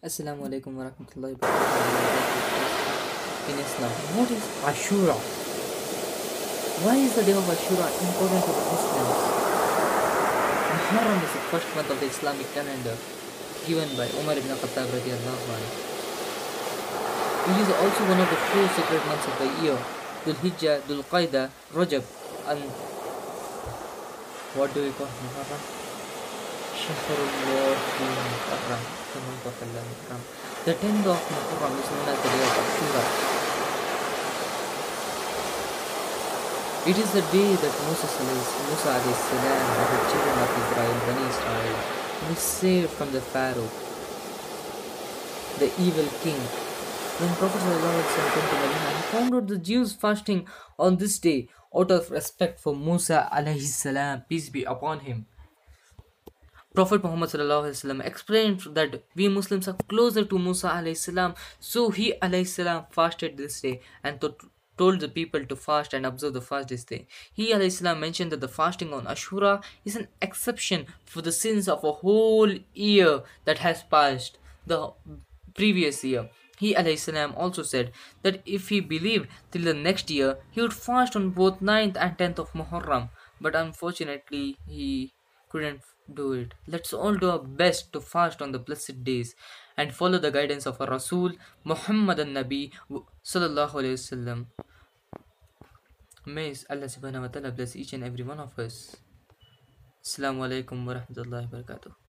Assalamu alaikum wa rahmatullahi wa. In Islam, what is Ashura? Why is the day of Ashura important to the Muslims? Muharram is the first month of the Islamic calendar given by Umar ibn Khattab radiallahu anhu. It is also one of the four sacred months of the year, Dhul Hijjah, Dhul Qaida, Rajab, and what do we call Muharram? The month of Allah Muharram. The 10th of Muharram is known as the day of Ashura. It is the day that Moses Musa alayhi salam and the children of Israel, Bani Israel, was saved from the Pharaoh, the evil king. When Prophet came to Medina, he found out the Jews fasting on this day out of respect for Musa peace be upon him. Prophet Muhammad explained that we Muslims are closer to Musa salam, so he salam fasted this day and to- told the people to fast and observe the fast this day. He salam mentioned that the fasting on Ashura is an exception for the sins of a whole year that has passed, the previous year. He salam also said that if he believed till the next year, he would fast on both 9th and 10th of Muharram, but unfortunately he couldn't do it. Let's all do our best to fast on the blessed days and follow the guidance of our Rasul Muhammad and Nabi Sallallahu Alaihi Wasallam. May Allah subhanahu wa ta'ala bless each and every one of us. Assalamu alaikum wa rahmatullahi wa barakatuh.